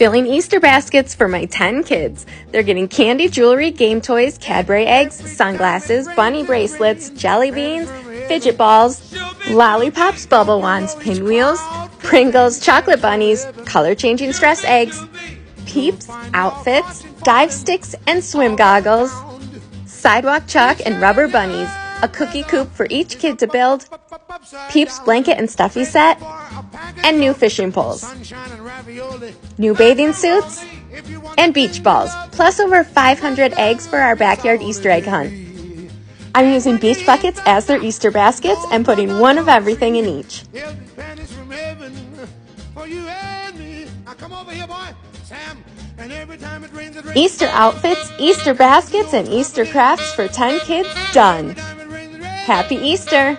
filling Easter baskets for my 10 kids. They're getting candy, jewelry, game toys, Cadbury eggs, sunglasses, bunny bracelets, jelly beans, fidget balls, lollipops, bubble wands, pinwheels, Pringles, chocolate bunnies, color changing stress eggs, peeps, outfits, dive sticks and swim goggles, sidewalk chalk and rubber bunnies, a cookie coop for each kid to build, Peeps blanket and stuffy set, and new fishing poles, new bathing suits, and beach balls, plus over 500 eggs for our backyard Easter egg hunt. I'm using beach buckets as their Easter baskets and putting one of everything in each. Easter outfits, Easter baskets, and Easter crafts for 10 kids done. Happy Easter!